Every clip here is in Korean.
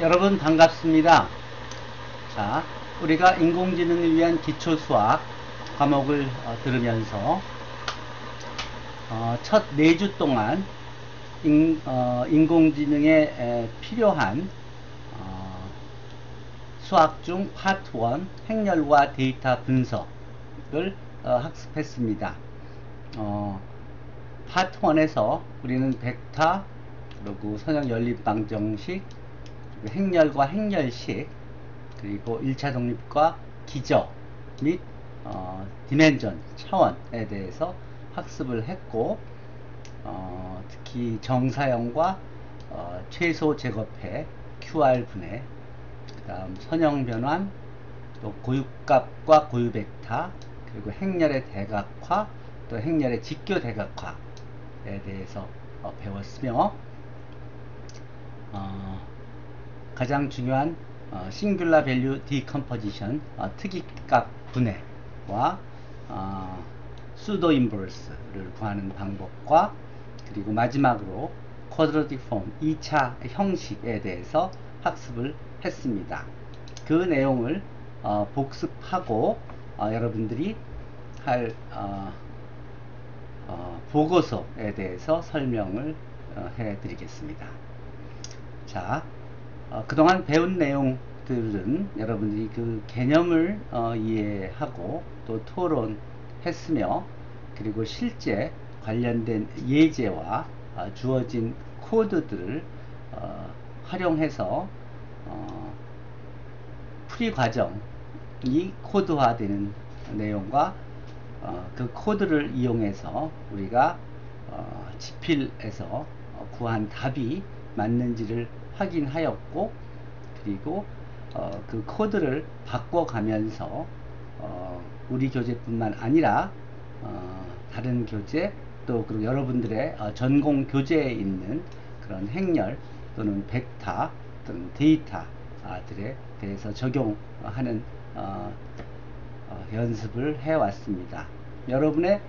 여러분 반갑습니다. 자, 우리가 인공지능을 위한 기초 수학 과목을 어, 들으면서 어, 첫 4주 동안 인, 공지능에 에, 필요한 어, 수학 중 파트 1 행렬과 데이터 분석을 어, 학습했습니다. 어, 파트 1에서 우리는 벡터 그리고 선형 연립 방정식 행렬과 행렬식 그리고 1차 독립과 기저 및 어, 디멘전 차원에 대해서 학습을 했고 어, 특히 정사형과 어, 최소 제곱해 QR분해 그 다음 선형 변환 또 고유값과 고유벡터 그리고 행렬의 대각화 또 행렬의 직교 대각화에 대해서 어, 배웠으며 어, 가장 중요한 어, singular value decomposition 어, 특이값 분해와 어, pseudo inverse를 구하는 방법과 그리고 마지막으로 quadratic form 2차 형식에 대해서 학습을 했습니다. 그 내용을 어, 복습하고 어, 여러분들이 할 어, 어 보고서에 대해서 설명을 어, 해 드리겠습니다. 자, 어, 그동안 배운 내용들은 여러분들이 그 개념을 어, 이해하고 또 토론했으며 그리고 실제 관련된 예제와 어, 주어진 코드들을 어, 활용해서 어, 풀이 과정이 코드화되는 내용과 어, 그 코드를 이용해서 우리가 지필에서 구한 답이 맞는지를 확인하였고 그리고 어, 그 코드를 바꿔가면서 어, 우리 교재뿐만 아니라 어, 다른 교재 또 그리고 여러분들의 어, 전공 교재에 있는 그런 행렬 또는 벡터 또는 데이터들에 대해서 적용하는 어, 어, 연습을 해왔습니다. 여러분의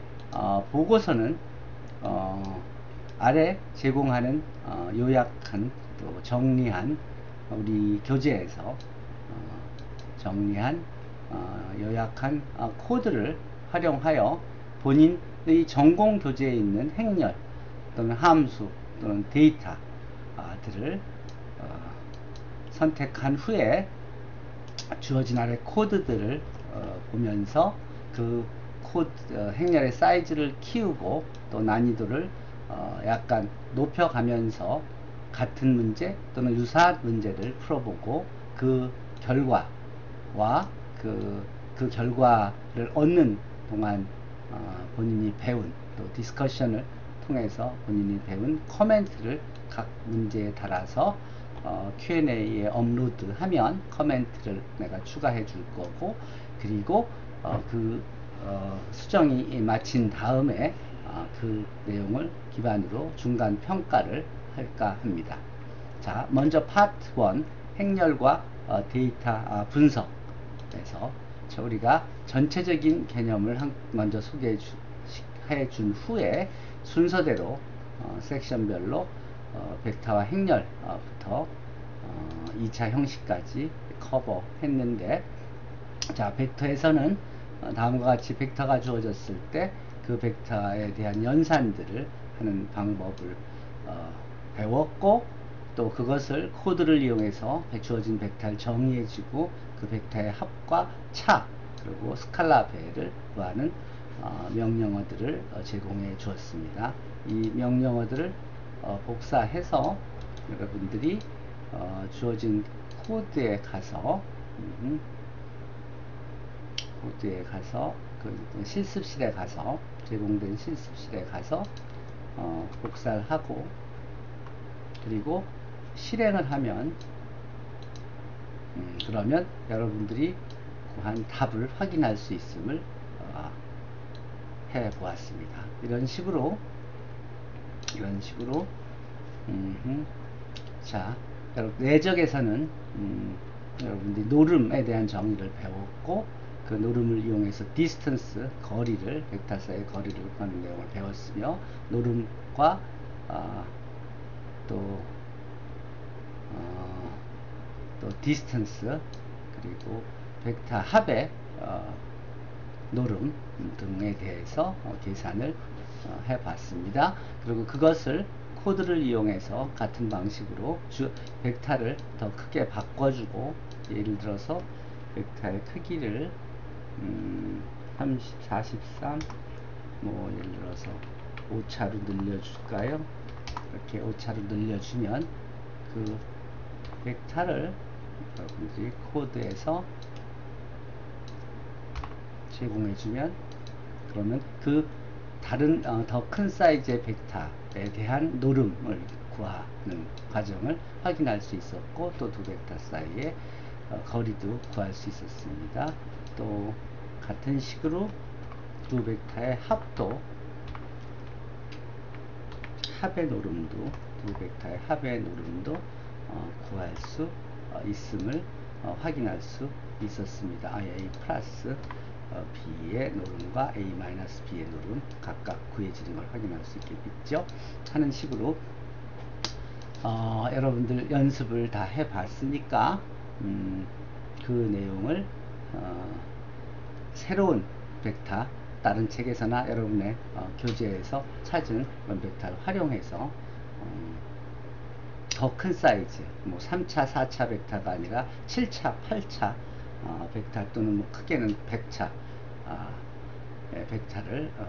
보고서는 아래 제공하는 요약한 또 정리한 우리 교재에서 어, 정리한 어, 요약한 어, 코드를 활용하여 본인의 전공 교재에 있는 행렬 또는 함수 또는 데이터들을 선택한 후에 주어진 아래 코드들을 보면서 그 코드 행렬의 사이즈를 키우고 또 난이도를 약간 높여가면서 같은 문제 또는 유사한 문제를 풀어보고 그 결과와 그, 그 결과를 얻는 동안 어, 본인이 배운 또 discussion을 통해서 본인이 배운 코멘트를 각 문제에 따라서 어, Q&A에 업로드하면 코멘트를 내가 추가해 줄 거고 그리고 어, 그 어, 수정이 마친 다음에 어, 그 내용을 기반으로 중간 평가를 할까 합니다. 자, 먼저 파트 1 행렬과 어, 데이터 아, 분석에서 우리가 전체적인 개념을 한, 먼저 소개해 주, 준 후에 순서대로 어, 섹션별로 어, 벡터와 행렬부터 2차 어, 형식까지 커버 했는데 자 벡터에서는 어, 다음과 같이 벡터가 주어졌을 때 그 벡터에 대한 연산들을 하는 방법을 어, 배웠고 또 그것을 코드를 이용해서 주어진 벡터를 정의해주고 그 벡터의 합과 차 그리고 스칼라 배를 구하는 어, 명령어들을 어, 제공해 주었습니다. 이 명령어들을 어, 복사해서 여러분들이 어, 주어진 코드에 가서 음, 코드에 가서 그 실습실에 가서 제공된 실습실에 가서 어, 복사를 하고 그리고 실행을 하면 음, 그러면 여러분들이 구한 답을 확인할 수 있음을 어, 해 보았습니다. 이런 식으로 이런 식으로 음흠. 자 여러분 내적에서는 음, 여러분들이 노름에 대한 정의를 배웠고 그 노름을 이용해서 distance 거리를 벡터 사이의 거리를 구하는 내용을 배웠으며 노름과 어, 또 어, 또 distance 그리고 벡터 합의 어, 노름 등에 대해서 어, 계산을 어, 해 봤습니다. 그리고 그것을 코드를 이용해서 같은 방식으로 주, 벡터를 더 크게 바꿔주고 예를 들어서 벡터의 크기를 음, 30, 43, 뭐 예를 들어서 5차로 늘려줄까요? 이렇게 5차로 늘려주면 그 벡터를 여러분들이 코드에서 제공해주면 그러면 그 다른 어, 더 큰 사이즈의 벡터에 대한 노름을 구하는 과정을 확인할 수 있었고 또 두 벡터 사이의 어, 거리도 구할 수 있었습니다. 또 같은 식으로 두 벡터의 합도 합의 노름도 두 벡터의 합의 노름도 어, 구할 수 어, 있음을 어, 확인할 수 있었습니다. 아, A 플러스 어, B의 노름과 A 마이너스 B의 노름 각각 구해지는 걸 확인할 수 있겠죠. 하는 식으로 어, 여러분들 연습을 다 해봤으니까 음, 그 내용을 어, 새로운 벡터 다른 책에서나 여러분의 어, 교재에서 찾은 그런 벡터를 활용해서 어, 더 큰 사이즈 뭐 3차 4차 벡터가 아니라 7차 8차 어, 벡터 또는 뭐 크게는 100차 아, 예, 벡터를 어,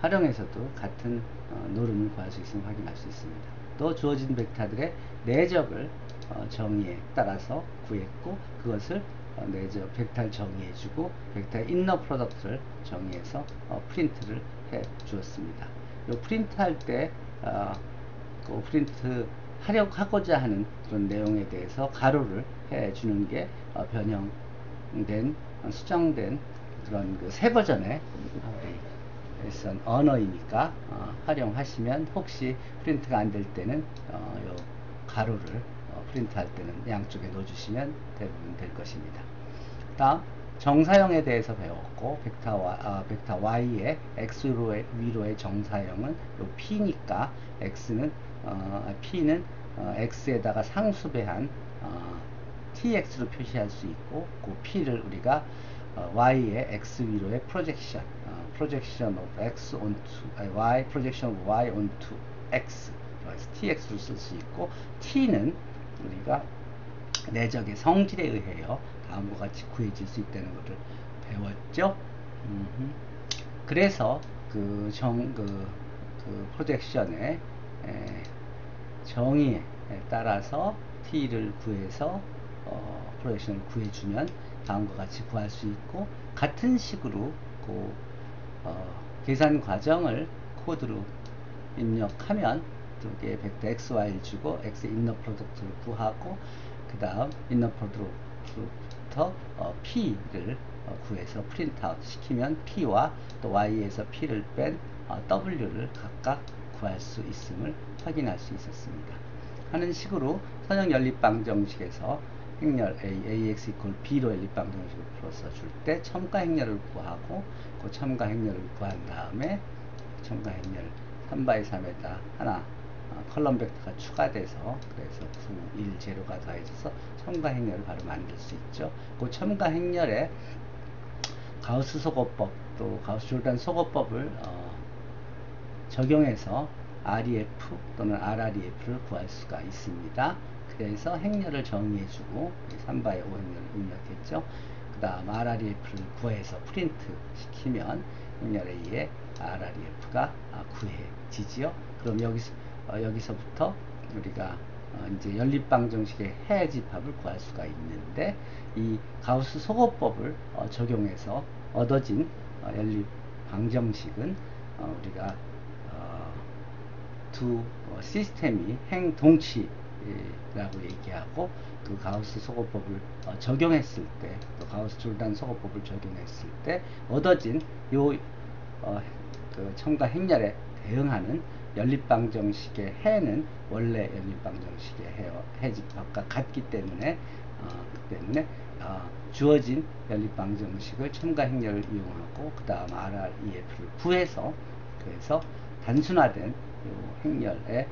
활용해서도 같은 어, 노름을 구할 수 있음을 확인할 수 있습니다. 또 주어진 벡터들의 내적을 어, 정의에 따라서 구했고 그것을 어, 내적 벡터를 정의해주고 벡터의 inner product를 정의해서 어, 프린트를 해 주었습니다. 이 프린트 할때 어, 그 프린트 하려고자 하는 그런 내용에 대해서 괄호를 해 주는 게 어, 변형된 어, 수정된 그런 그 새 버전의 파이썬 언어이니까 어, 활용하시면 혹시 프린트가 안 될 때는 어, 요 괄호를 어, 프린트 할 때는 양쪽에 넣어주시면 대부분 될 것입니다. 다음 정사형에 대해서 배웠고 벡터, y, 아, 벡터 y의 x 위로의, 정사형은 요 p니까 x는 어, p는 어, x에다가 상수배한 어, tx로 표시할 수 있고 그 p를 우리가 어, y의 x 위로의 projection, 어, projection of x onto 아니, y, projection of y onto x, tx로 쓸 수 있고 t는 우리가 내적의 성질에 의하여 다음과 같이 구해질 수 있다는 것을 배웠죠. 음흠. 그래서 그 정, 그, 그 프로젝션의 에, 정의에 따라서 t를 구해서 어, 프로젝션을 구해주면 다음과 같이 구할 수 있고 같은 식으로 그, 어, 계산 과정을 코드로 입력하면 두 개의 벡터 x, y를 주고 x의 인너 프로덕트를 구하고 그 다음 inner product부터 어, p를 어, 구해서 print out 시키면 p와 또 y에서 p를 뺀 어, w를 각각 구할 수 있음을 확인할 수 있었습니다. 하는 식으로 선형 연립 방정식에서 행렬 A, AX equal B로 연립 방정식을 풀어서 줄 때 첨가 행렬을 구하고 그 첨가 행렬을 구한 다음에 첨가 행렬 3 by 3에다 하나 어, column 벡터가 추가돼서 그래서 9, 1, 제로가 더해져서 첨가 행렬을 바로 만들 수 있죠. 그 첨가 행렬에 가우스 소거법 또 가우스 조르단 소거법을 어, 적용해서 REF 또는 RREF를 구할 수가 있습니다. 그래서 행렬을 정의해주고 3바의 5행렬을 입력했죠. 그 다음 RREF를 구해서 프린트 시키면 행렬 A의 RREF가 구해지지요. 그럼 여기서, 어, 여기서부터 우리가 어, 이제 연립방 정식의 해집합을 구할 수가 있는데 이 가우스 소거법을 어, 적용해서 얻어진 어, 연립방 정식은 어, 우리가 어, 두 시스템이 행동치 라고 얘기하고 그 가우스 소거법을 어, 적용했을 때, 또 가우스 졸단 소거법을 적용했을 때 얻어진 요 어, 그 첨가 행렬에 대응하는 연립방정식의 해는 원래 연립방정식의 해어, 해집합과 같기 때문에 어, 그 때문에 어, 주어진 연립방정식을 첨가 행렬을 이용하고 그 다음 RREF를 구해서 그래서 단순화된 요 행렬의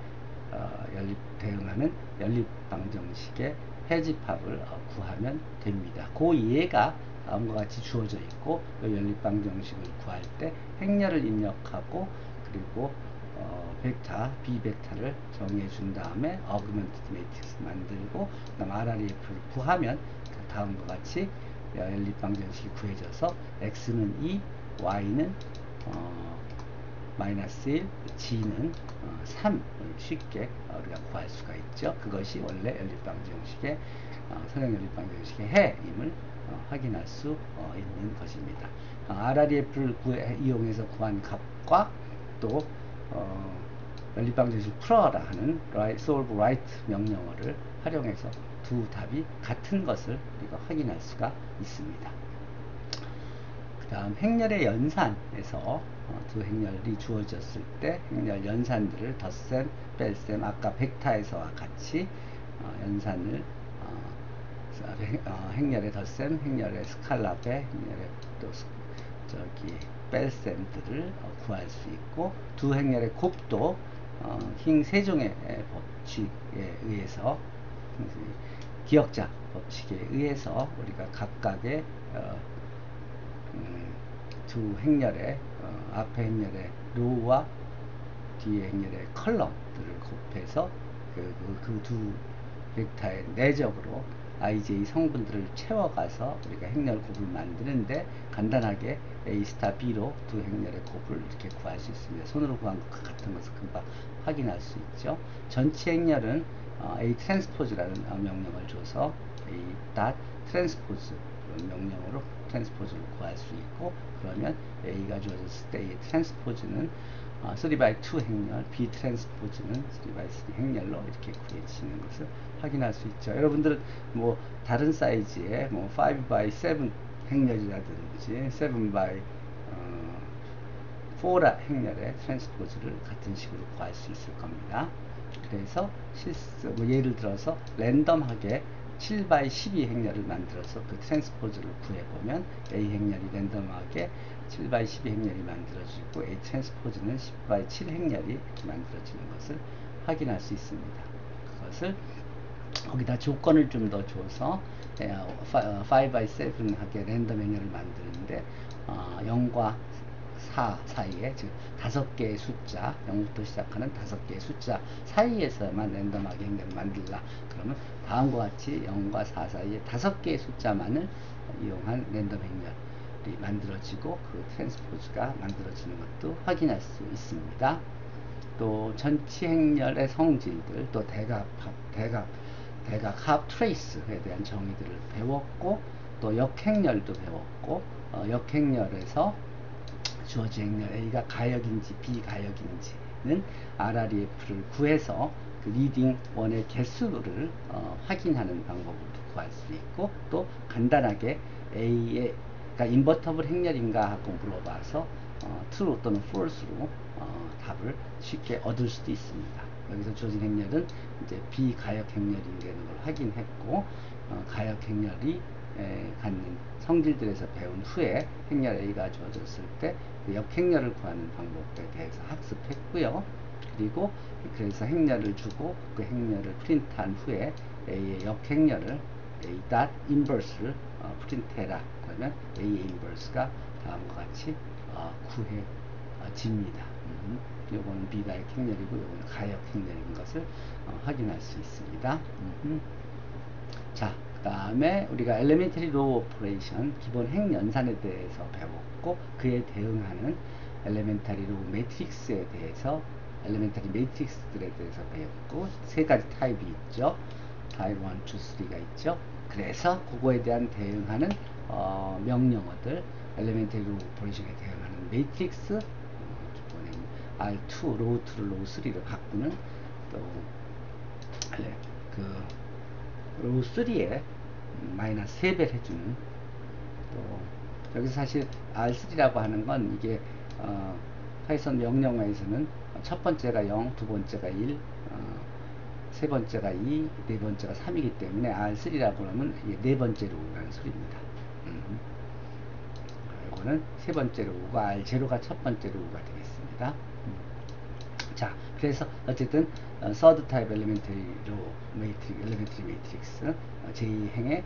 어, 연립 대응하는 연립 방정식의 해집합을 어, 구하면 됩니다. 그 이 해가 다음과 같이 주어져 있고 연립 방정식을 구할 때 행렬을 입력하고 그리고 어, 벡터, B 벡터를 정해 준 다음에 augmented matrix 만들고 그다음 RREF를 구하면 그 다음과 같이 연립 방정식이 구해져서 x는 2, y는 어, 마이너스 1, g는 어, 3을 쉽게 우리가 구할 수가 있죠. 그것이 원래 연립방정식의 어, 선형 연립방정식의 해임을 어, 확인할 수 어, 있는 것입니다. 어, RREF를 구해, 이용해서 구한 값과 또 어, 연립방정식을 풀어라 하는 solve right 명령어를 활용해서 두 답이 같은 것을 우리가 확인할 수가 있습니다. 그 다음 행렬의 연산에서 어, 두 행렬이 주어졌을 때 행렬 연산들을 덧셈, 뺄셈 아까 벡터에서와 같이 어, 연산을 어, 어 행렬의 덧셈, 행렬의 스칼라배, 행렬의 또 저기 뺄셈들을 어, 구할 수 있고 두 행렬의 곱도 어, 흰 세종의 법칙에 의해서 기억자 법칙에 의해서 우리가 각각의 어, 음, 두 행렬의 어, 앞에 행렬의 로우와 뒤에 행렬의 컬럼들을 곱해서 그두 그, 그 벡터의 내적으로 IJ 성분들을 채워가서 우리가 행렬 곱을 만드는데 간단하게 A 스타 B로 두 행렬의 곱을 이렇게 구할 수 있습니다. 손으로 구한 것 같은 것을 금방 확인할 수 있죠. 전치 행렬은 어, A 트랜스포즈라는 어, 명령을 줘서 A dot transpose 명령으로 transpose를 구할 수 있고 그러면 A가 주어졌을 때 A 트랜스포즈는 어, 3x2 행렬, B 트랜스포즈는 3x3 행렬로 이렇게 구해지는 것을 확인할 수 있죠. 여러분들은 뭐 다른 사이즈의 뭐 5x7 행렬이라든지 7x 어, 4라 행렬의 트랜스포즈를 같은 식으로 구할 수 있을 겁니다. 그래서 실수, 뭐 예를 들어서 랜덤하게 7x12 행렬을 만들어서 그 트랜스포즈를 구해보면 A 행렬이 랜덤하게 7x12 행렬이 만들어지고 A 트랜스포즈는 10x7 행렬이 이렇게 만들어지는 것을 확인할 수 있습니다. 그것을 거기다 조건을 좀 더 줘서 5x7 하게 랜덤 행렬을 만드는데 어, 0과 4 사이에 즉 다섯 개의 숫자 0부터 시작하는 다섯 개의 숫자 사이에서만 랜덤하게 행렬을 만들라 그러면 다음과 같이 0과 4 사이에 다섯 개의 숫자만을 이용한 랜덤 행렬이 만들어지고 그 트랜스포즈가 만들어지는 것도 확인할 수 있습니다. 또 전치 행렬의 성질들 또 대각 대각 대각 합 trace에 대한 정의들을 배웠고 또 역행렬도 배웠고 어, 역행렬에서 주어진 행렬 A가 가역인지 비가역인지는 RREF를 구해서 그 leading one의 개수를 어, 확인하는 방법으로 구할 수 있고 또 간단하게 A의 그러니까 invertible 행렬인가 하고 물어봐서 어, true 또는 false로 어, 답을 쉽게 얻을 수도 있습니다. 여기서 주어진 행렬은 이제 비가역 행렬이라는 걸 확인했고 어, 가역 행렬이 에, 갖는 성질들에서 배운 후에 행렬 A가 주어졌을 때 그 역행렬을 구하는 방법에 대해서 학습했고요. 그리고 그래서 행렬을 주고 그 행렬을 프린트한 후에 A의 역행렬을 A 닷 인버스를 어, 프린트해라. 그러면 A의 inverse가 다음과 같이 어, 구해집니다. 음, 요거는 비가역 행렬이고 요거는 가역 행렬인 것을 어, 확인할 수 있습니다. 음, 자, 그 다음에 우리가 elementary row operation 기본 행연산에 대해서 배웠고 그에 대응하는 elementary row matrix에 대해서 elementary matrix들에 대해서 배웠고 세 가지 타입이 있죠. 타입 1, 2, 3가 있죠. 그래서 그거에 대한 대응하는 어, 명령어들 elementary row operation에 대응하는 매트릭스 어, R2, row 2를 row 3를 바꾸는 또 그 row 3에 마이너스 3배를 해주는 또 여기서 사실 R3라고 하는 건 이게 어, 파이썬 명령어에서는 첫 번째가 0, 두 번째가 1, 어, 세 번째가 2, 네 번째가 3이기 때문에 R3라고 하면 네 번째 row라는 소리입니다. 음. 이거는 세 번째 row가 R0가 첫 번째 row가 되겠습니다. 음. 자, 그래서 어쨌든 어, third type elementary row matrix, elementary matrix 어, 제2행의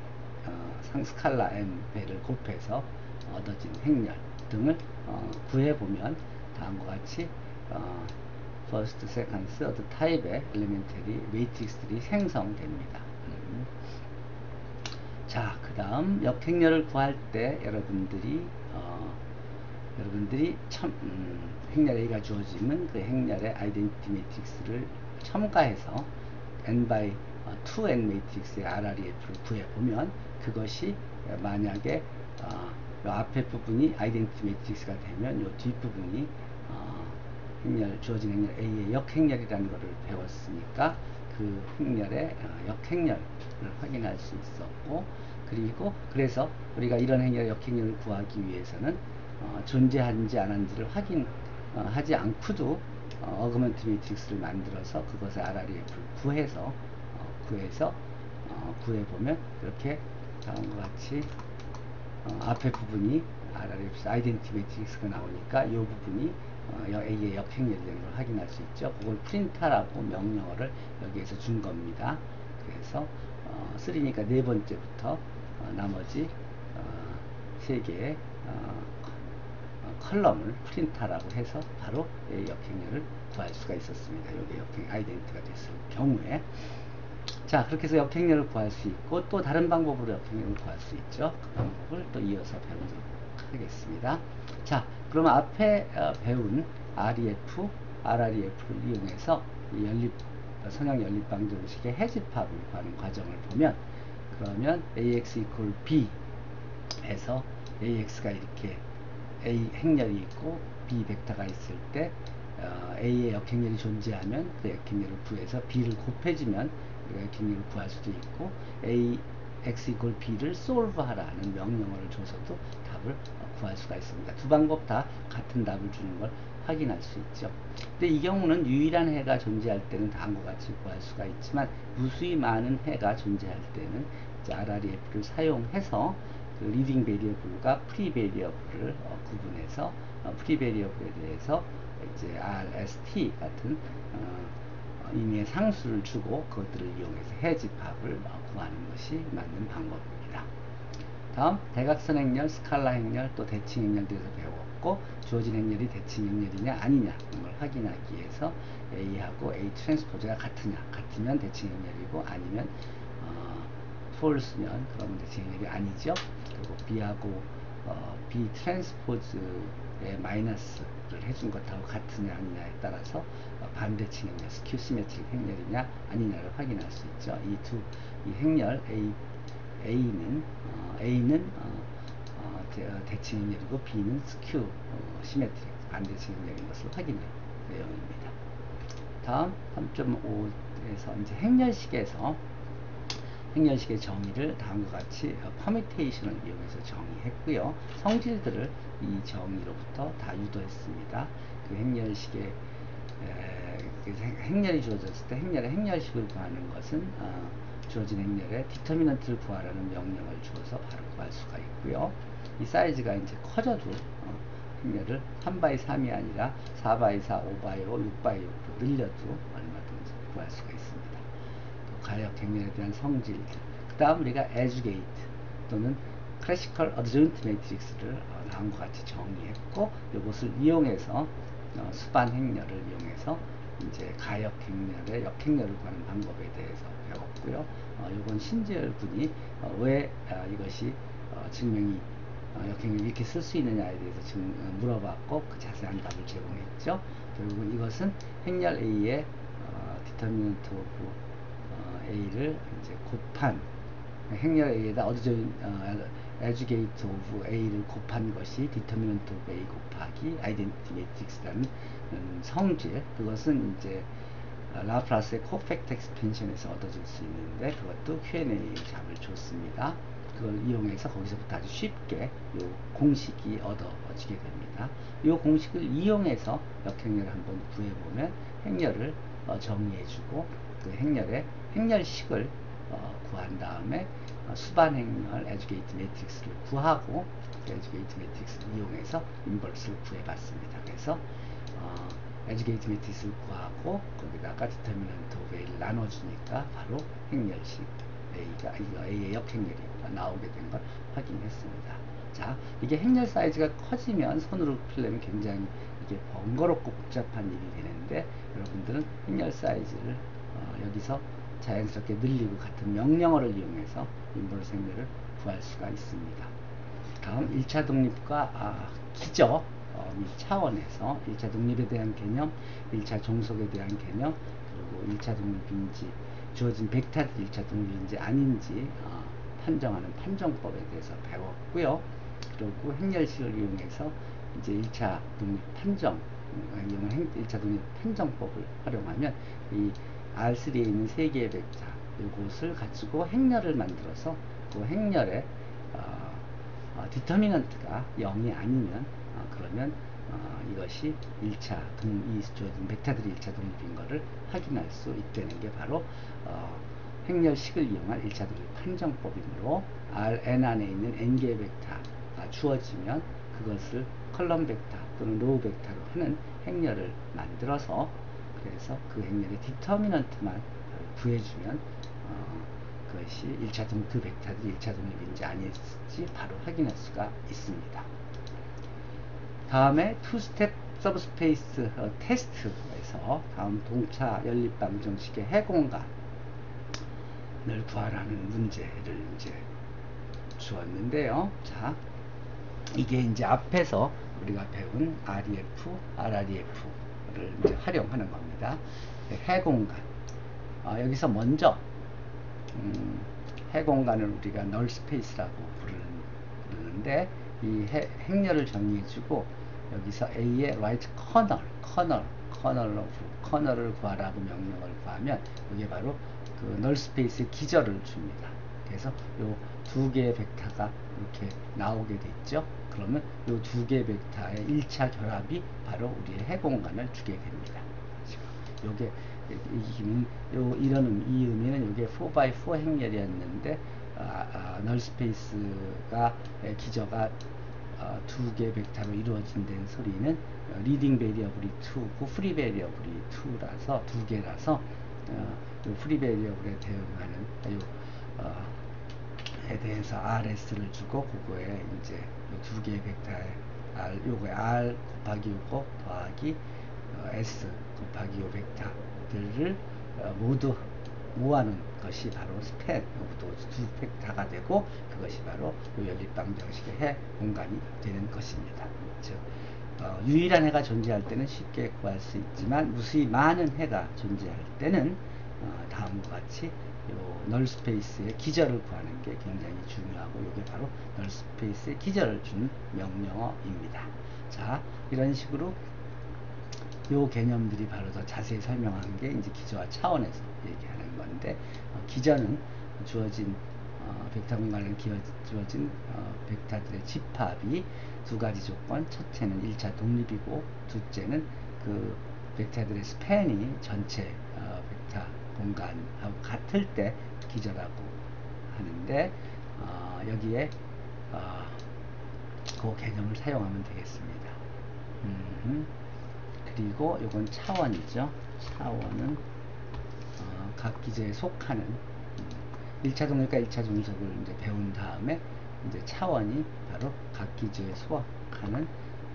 어, 상스칼라 m 배를 곱해서 얻어진 행렬 등을 어, 구해보면 다음과 같이 어, first, second, third 타입의 엘리멘터리 매트릭스들이 생성됩니다. 음. 자, 그 다음 역행렬을 구할 때 여러분들이 어, 여러분들이 참, 음, 행렬 A가 주어지면 그 행렬의 아이덴티티 매트릭스를 첨가해서 n by 2n 매트릭스의 RREF를 구해보면 그것이 만약에 어, 요 앞에 부분이 identity matrix가 되면 요 뒷부분이 어, 행렬, 주어진 행렬 A의 역행렬이라는 것을 배웠으니까 그 행렬의 어, 역행렬을 확인할 수 있었고 그리고 그래서 우리가 이런 행렬 역행렬을 구하기 위해서는 어, 존재하는지 안 하는지를 확인하지 어, 않고도 어, augmented matrix를 만들어서 그것의 RREF를 구해서 어, 구해서 어, 구해보면 이렇게 다음과 같이 어, 앞에 부분이 RRF 아이덴티 매트릭스가 나오니까 이 부분이 어, A의 역행렬이라는 걸 확인할 수 있죠. 그걸 프린트하라고 명령어를 여기에서 준 겁니다. 그래서 어, 3니까 네 번째부터 어, 나머지 어, 세 개의 어, 어, column을 프린트하라고 해서 바로 역행렬을 구할 수가 있었습니다. 이게 역행 identity가 됐을 경우에 자 그렇게 해서 역행렬을 구할 수 있고 또 다른 방법으로 역행렬을 구할 수 있죠. 그 방법을 또 이어서 배우도록 하겠습니다. 자 그럼 앞에 어, 배운 REF, RREF를 이용해서 연립 선형 연립 방정식의 해집합을 구하는 과정을 보면 그러면 AX equal B 해서 AX가 이렇게 A 행렬이 있고 B 벡터가 있을 때 어, A의 역행렬이 존재하면 그 역행렬을 구해서 B를 곱해주면 우리가 역행렬을 구할 수도 있고 A x equal b를 solve 하라는 명령어를 줘서도 답을 어, 구할 수가 있습니다. 두 방법 다 같은 답을 주는 걸 확인할 수 있죠. 근데 이 경우는 유일한 해가 존재할 때는 다음과 같이 구할 수가 있지만 무수히 많은 해가 존재할 때는 RREF를 사용해서 그 leading variable과 free variable을 어, 구분해서 어, free variable에 대해서 이제 RST 같은 어, 의미의 상수를 주고 그것들을 이용해서 해집합을 어, 구하는 것이 맞는 방법입니다. 다음 대각선 행렬, 스칼라 행렬, 또 대칭 행렬에 대해서 배웠고 주어진 행렬이 대칭 행렬이냐 아니냐 걸 확인하기 위해서 A하고 A 트랜스포즈가 같으냐 같으면 대칭 행렬이고 아니면 어, false면 그러면 대칭 행렬이 아니죠. 그리고 B하고 어, B 트랜스포즈의 마이너스를 해준 것하고 같으냐 아니냐에 따라서 어, 반대칭 행렬, skew symmetric 행렬이냐 아니냐를 확인할 수 있죠. 이 두 이 행렬 A A는 어, A는 어, 어, 대, 어, 대칭 행렬이고 B는 skew 어, symmetric 반대칭 행렬인 것을 확인할 내용입니다. 다음 3.5에서 이제 행렬식에서 행렬식의 정의를 다음과 같이 permutation을 이용해서 정의했고요. 성질들을 이 정의로부터 다 유도했습니다. 그 행렬식의 에, 그 행렬이 주어졌을 때 행렬의 행렬식을 구하는 것은 어, 주어진 행렬의 determinant를 구하라는 명령을 주어서 바로 구할 수가 있고요. 이 사이즈가 이제 커져도 어, 행렬을 3x 3이 아니라 4x 4, 5x 5, 6x 6으로 늘려도 얼마든지 구할 수가 있습니다. 가역 행렬에 대한 성질 그 다음 우리가 educate 또는 클래시컬 어드전트 매트릭스를 어, 다음과 같이 정의했고 이것을 이용해서 어, 수반 행렬을 이용해서 이제 가역 행렬의 역행렬을 구하는 방법에 대해서 배웠고요. 어, 이건 신재열 군이 어, 왜 어, 이것이 어, 증명이 어, 역행을 이렇게 쓸 수 있느냐에 대해서 지금 어, 물어봤고 그 자세한 답을 제공했죠. 결국은 이것은 행렬 A의 어, determinant of A를 이제 곱한 행렬 A에다 adjoin 어, adjugate of A를 곱한 것이 determinant of A 곱하기 identity matrix라는 음, 성질 그것은 이제 어, 라플라스의 cofactor expansion에서 얻어질 수 있는데 그것도 Q&A 답을 줬습니다. 그걸 이용해서 거기서부터 아주 쉽게 이 공식이 얻어지게 됩니다. 이 공식을 이용해서 역행렬을 한번 구해보면 행렬을 어, 정리해주고 그 행렬의 행렬식을 어, 구한 다음에 어, 수반 행렬 adjugate matrix를 구하고 adjugate matrix를 이용해서 inverse를 구해봤습니다. 그래서 어, 에듀게이트 매트릭스를 구하고 거기다가 디터미넌트 오브 A를 나눠주니까 바로 행렬식 A가 A의 역행렬이 나오게 된 걸 확인했습니다. 자, 이게 행렬 사이즈가 커지면 손으로 풀려면 굉장히 이게 번거롭고 복잡한 일이 되는데 여러분들은 행렬 사이즈를 어, 여기서 자연스럽게 늘리고 같은 명령어를 이용해서 인버스 행렬을 구할 수가 있습니다. 다음 1차 독립과 아, 기저 어, 이 차원에서 1차 독립에 대한 개념, 1차 종속에 대한 개념, 그리고 1차 독립인지 주어진 벡터들이 1차 독립인지 아닌지 어, 판정하는 판정법에 대해서 배웠고요. 그리고 행렬식을 이용해서 이제 1차 독립 판정, 이용 1차 독립 판정법을 활용하면 이 R3에 있는 세 개의 벡터 이것을 가지고 행렬을 만들어서 그 행렬의 어, 어, 디터미넌트가 0이 아니면 어, 그러면 어, 이것이 1차 동, 이 벡터들이 1차 독립인 것을 확인할 수 있다는 게 바로 어, 행렬식을 이용한 1차 독립 판정법이므로 Rn 안에 있는 n개의 벡터가 주어지면 그것을 column vector 또는 row vector로 하는 행렬을 만들어서 그래서 그 행렬의 determinant만 구해주면 어, 그것이 1차 독립, 그 벡터들이 1차 독립인지 아닐지 바로 확인할 수가 있습니다. 다음에 two-step subspace 어, test에서 다음 동차 연립방정식의 해공간을 구하라는 문제를 이제 주었는데요. 자, 이게 이제 앞에서 우리가 배운 REF, RREF를 이제 활용하는 겁니다. 해공간. 어, 여기서 먼저 음, 해공간을 우리가 null space라고 부르는데 이 해, 행렬을 정리해주고 여기서 A의 right kernel, kernel, kernel of, kernel을 구하라고 명령을 구하면 이게 바로 그널 스페이스의 기절을 줍니다. 그래서 요 두 개의 벡터가 이렇게 나오게 됐죠. 그러면 요 두 개의 벡터의 1차 결합이 바로 우리의 해공간을 주게 됩니다. 요게 이, 요 이런 음, 이 의미는 이게 4x4 행렬이었는데 아, 아, null space가 기저가 어, 두개 벡터로 이루어진다는 소리는 어, leading variable이 2고 free variable이 2라서 두 개라서 어, free variable에 대응하는 요, 어, 에 대해서 RS를 주고 그거에 이제 두 개의 벡터에 R 요거에 R 곱하기 요거 더하기 어, S 곱하기 요 벡터들을 어, 모두 모아놓은 것이 바로 요것도 두 벡터가 되고 그것이 바로 요 연립방정식의 해 공간이 되는 것입니다. 즉 어, 유일한 해가 존재할 때는 쉽게 구할 수 있지만 무수히 많은 해가 존재할 때는 어, 다음과 같이 null space의 기저를 구하는 게 굉장히 중요하고 이게 바로 null space의 기저를 준 명령어입니다. 자 이런 식으로 요 개념들이 바로 더 자세히 설명한 게 이제 기저와 차원에서 얘기하는 건데 어, 기저는 주어진 어, 벡터 공간을 주어진 어, 벡터들의 집합이 두 가지 조건 첫째는 1차 독립이고 둘째는 그 벡터들의 스팬이 전체 어, 벡터 공간하고 같을 때 기저라고 하는데 어, 여기에 어, 그 개념을 사용하면 되겠습니다. 음, 그리고 이건 차원이죠. 차원은 어, 각 기제에 속하는 음, 1차 동력과 1차 종속을 이제 배운 다음에 이제 차원이 바로 각 기제에 속하는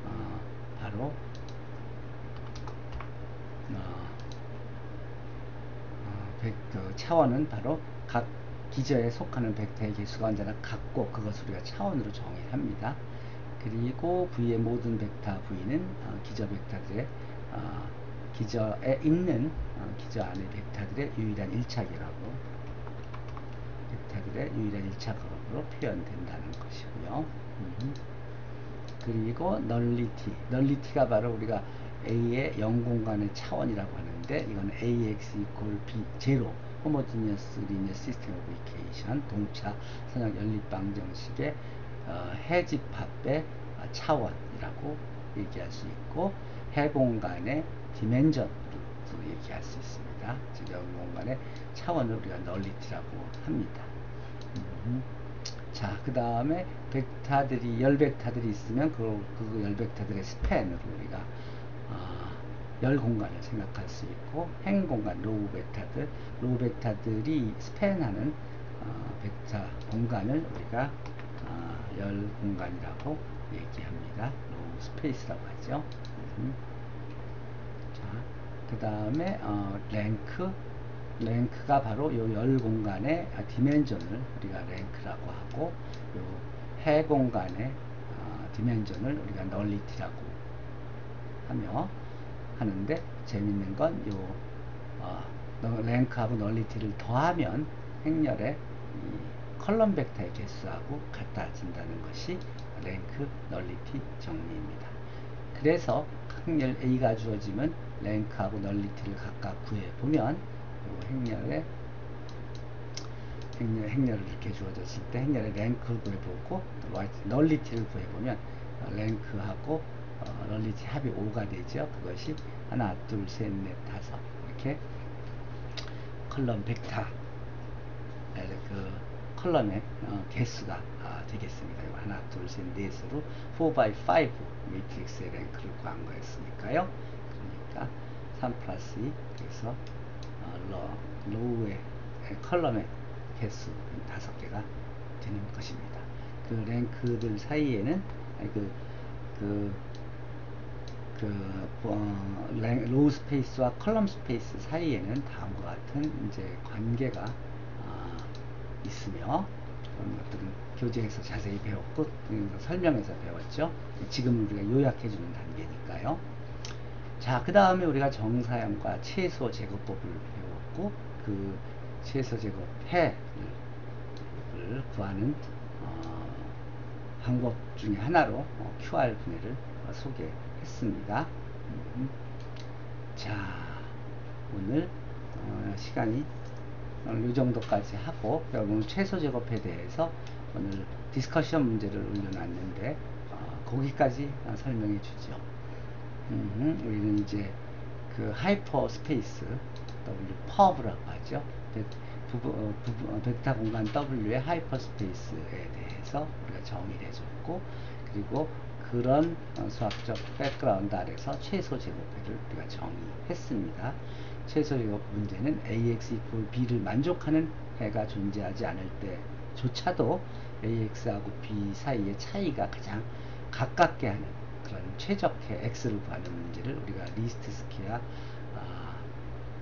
어, 바로 어, 백, 그 차원은 바로 각 기저에 속하는 벡터의 개수가 언제나 같고 그것을 우리가 차원으로 정의합니다. 그리고 V의 모든 벡터 V는 어, 기저 벡터들의 어, 기저에 있는 어, 기저 안의 벡터들의 유일한 1차 결합으로 벡터들의 유일한 1차 결합으로 표현된다는 것이고요. 음. 그리고 널리티, 널리티가 바로 우리가 A의 0공간의 차원이라고 하는데 이건 AX equal B 제로 homogeneous linear system of equation 동차 선형 연립방정식의 어, 해집합의 차원이라고 얘기할 수 있고 해공간의 dimension으로 얘기할 수 있습니다. 즉 연공간의 차원을 우리가 nullity라고 합니다. 음. 자, 그 다음에 벡터들이 열 벡터들이 있으면 그, 그 열 벡터들의 span으로 우리가 어, 열 공간을 생각할 수 있고 행 공간 row 벡터들 row 벡터들이 span하는 어, 벡터 공간을 우리가 어, 열 공간이라고 얘기합니다. row space라고 하죠. 음. 자, 그 다음에 어, rank rank가 바로 요 열 공간의 dimension을 우리가 rank라고 하고 요 해 공간의 어, dimension을 우리가 nullity라고 하며 하는데 재밌는 건요 어, rank하고 nullity를 더하면 행렬의 column 벡터의 개수하고 같아진다는 것이 rank nullity 정리입니다. 그래서 행렬 A가 주어지면 rank하고 nullity를 각각 구해보면 행렬의 행렬, 행렬을 이렇게 주어졌을 때 행렬의 rank를 구해보고 nullity를 구해보면 어, rank하고 어, nullity 합이 5가 되죠. 그것이 하나, 둘, 셋, 넷, 다섯 이렇게 column 벡터 그 column의 어, 개수가 아, 되겠습니다. 하나, 둘, 셋, 넷으로 4x5 매트릭스의 rank를 구한 거였으니까요. 그러니까 3 플러스 2 그래서 어, row의 column의 개수 다섯 개가 되는 것입니다. 그 rank들 사이에는 그, 그, 그, 어, row space와 column space 사이에는 다음과 같은 이제 관계가 어, 있으며 그런 것들은 교재에서 자세히 배웠고 음, 설명에서 배웠죠. 지금 우리가 요약해 주는 단계니까요. 자, 그 다음에 우리가 정사영과 최소 제곱법을 배웠고 그 최소 제곱해를 구하는 어, 방법 중에 하나로 어, QR 분해를 어, 소개했습니다. 음, 자, 오늘 어, 시간이 이 정도까지 하고 오늘 최소 제곱에 대해서 오늘 discussion 문제를 올려놨는데 어, 거기까지 설명해 주죠. 음, 우리는 이제 그 하이퍼 스페이스 W 퍼브라고 하죠. 부부, 어, 부부, 어, 벡터 공간 W의 하이퍼 스페이스에 대해서 우리가 정의를 해줬고 그리고 그런 어, 수학적 백그라운드 아래서 최소 제곱회를 우리가 정의했습니다. 최소 제곱 문제는 ax equal b를 만족하는 해가 존재하지 않을 때조차도 ax하고 b 사이의 차이가 가장 가깝게 하는 그런 최적해 x를 구하는 문제를 우리가 least square 아,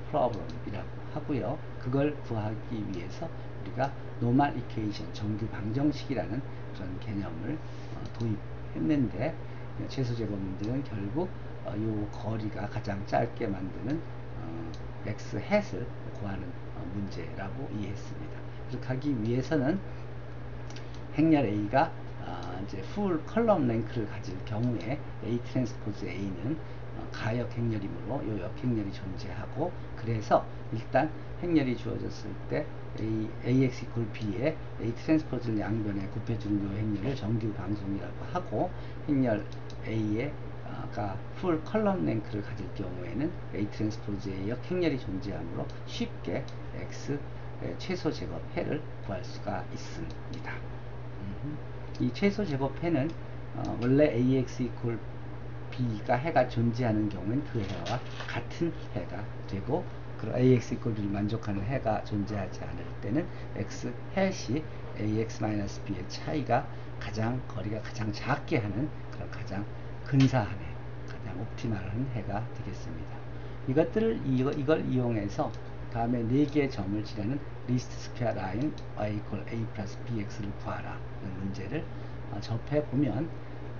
problem이라고 하고요. 그걸 구하기 위해서 우리가 normal equation 정규 방정식이라는 그런 개념을 어, 도입했는데 최소 제곱 문제는 결국 어, 요 거리가 가장 짧게 만드는 어, x 햇을 구하는 어, 문제라고 이해했습니다. 그렇게 하기 위해서는 행렬 A가 아, 이제 full column rank를 가질 경우에 A transpose A는 어, 가역 행렬이므로 이 역행렬이 존재하고 그래서 일단 행렬이 주어졌을 때 A, AX 이퀄 B에 A 트랜스포즈를 양변에 곱해주는 이 행렬을 정규 방정식이라고 하고 행렬 A에 아까 full column rank를 가질 경우에는 A 트랜스포즈의 역행렬이 존재하므로 쉽게 X 최소 제곱 해를 구할 수가 있습니다. 이 최소 제곱 해는 어, 원래 ax equal b가 해가 존재하는 경우엔 그 해와 같은 해가 되고 그리고 ax equal b를 만족하는 해가 존재하지 않을 때는 x 해시 ax-b의 차이가 가장 거리가 가장 작게 하는 그런 가장 근사한 해, 가장 optimal한 해가 되겠습니다. 이것들을 이걸 이용해서 다음에 4개의 점을 지나는 least square line y equal a 플러스 bx를 구하라 문제를 어, 접해 보면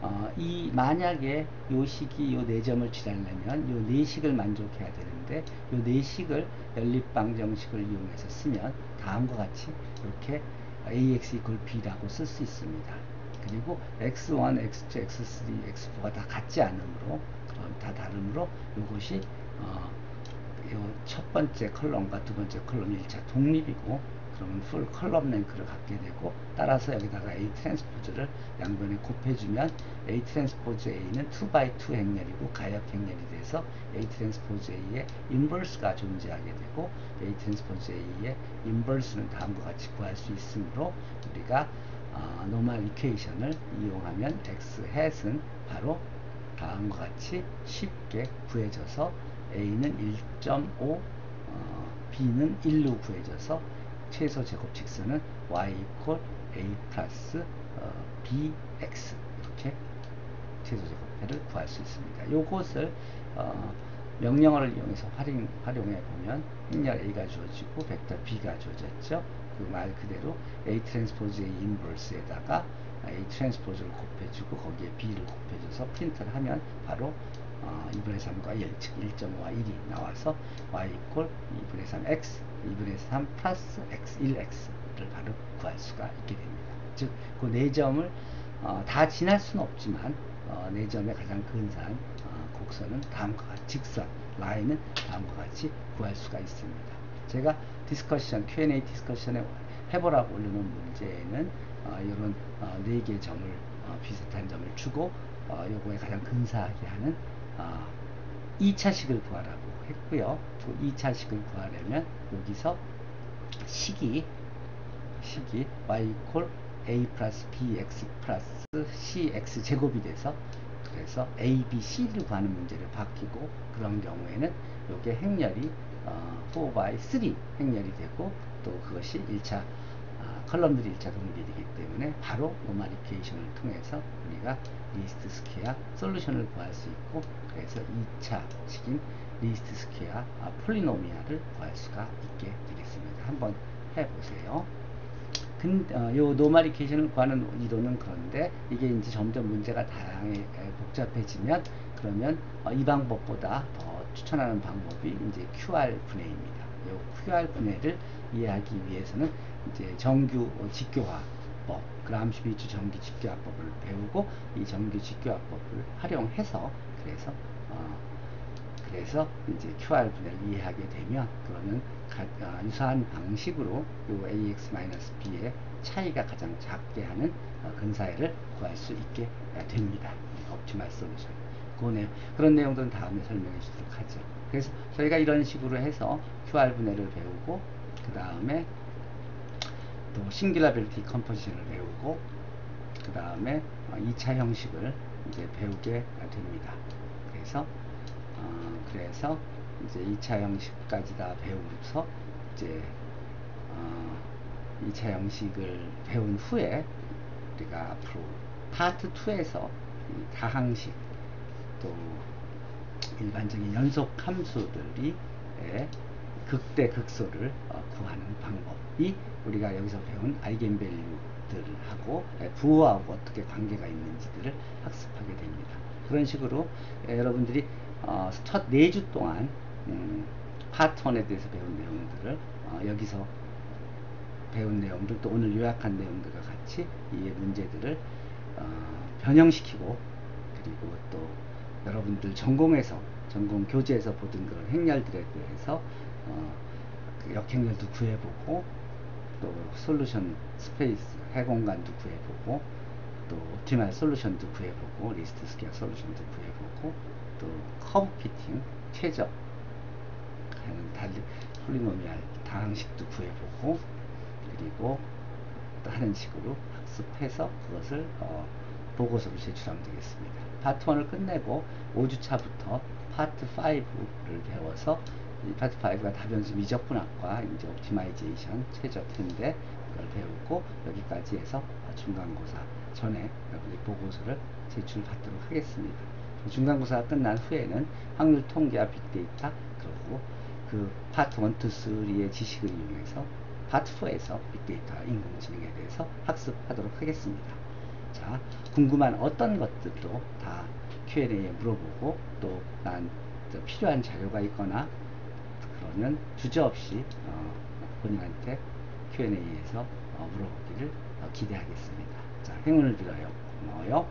어, 이 만약에 요 식이 요네 점을 지나려면 요 네식을 만족해야 되는데 요 네식을 연립방정식을 이용해서 쓰면 다음과 같이 이렇게 ax equal b라고 쓸 수 있습니다. 그리고 x1, x2, x3, x4가 다 같지 않으므로 다 다르므로 이것이 어, 첫 번째 column과 두 번째 column이 1차 독립이고 그러면 full column rank를 갖게 되고 따라서 여기다가 A 트랜스포즈를 양변에 곱해주면 A transpose A는 2x2 행렬이고 가역 행렬이 돼서 A 트랜스포즈 A의 인버스가 존재하게 되고 A 트랜스포즈 A의 인버스는 다음과 같이 구할 수 있으므로 우리가 어, normal equation을 이용하면 X 햇은 바로 다음과 같이 쉽게 구해져서 a는 1.5 어, b는 1로 구해져서 최소 제곱 직선은 y equal a 플러스 어, bx 이렇게 최소 제곱해를 구할 수 있습니다. 요것을 어, 명령어를 이용해서 활용, 활용해 보면 행렬 A가 주어지고 벡터 B가 주어졌죠. 그 말 그대로 A 트랜스포즈 A 인버스에다가 A 트랜스포즈를 곱해주고 거기에 B를 곱해줘서 프린트를 하면 바로 어, 2분의 3과 1, 즉 1.5와 1이 나와서 y equal 2분의 3 x, 2분의 3 플러스 x, 1x를 바로 구할 수가 있게 됩니다. 즉, 그네 점을 어, 다 지날 수는 없지만 어, 네 점의 가장 근사한 어, 곡선은 다음과 같이 직선, 라인은 다음과 같이 구할 수가 있습니다. 제가 디스커션, Q&A 디스커션에 해보라고 올려놓은 문제에는 어, 이런 어, 네 개의 점을 어, 비슷한 점을 주고 어, 요거에 가장 근사하게 하는 어, 2차식을 구하라고 했고요. 그 2차식을 구하려면 여기서 식이 식이 y equal a 플러스 bx 플러스 cx 제곱이 돼서 그래서 a, b, c를 구하는 문제로 바뀌고 그런 경우에는 요게 행렬이 어, 4 by 3 행렬이 되고 또 그것이 1차 아, column들이 1차 독립이기 때문에 바로 normal equation을 통해서 우리가 least square solution을 구할 수 있고 그래서 2차 식인 least square 아, polynomial을 구할 수가 있게 되겠습니다. 한번 해보세요. 근, 어, 요 normal equation을 구하는 이론은 그런데 이게 이제 점점 문제가 다양해 복잡해지면 그러면 어, 이 방법보다 더 추천하는 방법이 이제 QR 분해입니다. 요 QR 분해를 이해하기 위해서는 이제 정규 직교화법, 그람슈미트 정규 직교화법을 배우고 이 정규 직교화법을 활용해서 그래서 어, 그래서 이제 QR 분해를 이해하게 되면 그러면 가, 어, 유사한 방식으로 요 AX-B의 차이가 가장 작게 하는 어, 근사회를 구할 수 있게 됩니다. 옵티말 솔루션. 그 내용, 그런 내용들은 다음에 설명해 주도록 하죠. 그래서 저희가 이런 식으로 해서 QR 분해를 배우고 그 다음에 또 싱귤라빌티 컴포지션을 배우고 그 다음에 2차 어, 형식을 이제 배우게 됩니다. 그래서 어, 그래서 이제 2차 형식까지 다 배우면서 이제 어, 2차 형식을 배운 후에 우리가 앞으로 파트 2에서 다항식 또 일반적인 연속 함수들이 극대 극소를 어, 구하는 방법이 우리가 여기서 배운 아이겐밸류들하고 부호하고 어떻게 관계가 있는지들을 학습하게 됩니다. 그런 식으로 여러분들이 어, 첫 4주 동안 음, 파트 1에 대해서 배운 내용들을 어, 여기서 배운 내용들 또 오늘 요약한 내용들과 같이 이 문제들을 어, 변형시키고 그리고 또 여러분들 전공에서 전공 교재에서 보던 그런 행렬들에 대해서 어, 그 역행렬도 구해보고 또 solution space 해공간도 구해보고 또 optimal solution도 구해보고 least square solution도 구해보고 또 curve fitting 최적 하는 달리 polynomial 다항식도 구해보고 그리고 또 하는 식으로 학습해서 그것을 어, 보고서를 제출하면 되겠습니다. 파트 1을 끝내고 5주차부터 파트 5를 배워서 이 파트 5가 다변수 미적분학과 이제 optimization 최적인데 그걸 배우고 여기까지 해서 중간고사 전에 여러분이 보고서를 제출받도록 하겠습니다. 중간고사가 끝난 후에는 확률 통계와 빅데이터 그리고 그 파트 1, 2, 3의 지식을 이용해서 파트 4에서 빅데이터와 인공지능에 대해서 학습하도록 하겠습니다. 자, 궁금한 어떤 것들도 다 Q&A에 물어보고 또 난 필요한 자료가 있거나 그러면 주저없이 어, 본인한테 Q&A에서 어, 물어보기를 어, 기대하겠습니다. 자, 행운을 빌어요. 고마워요.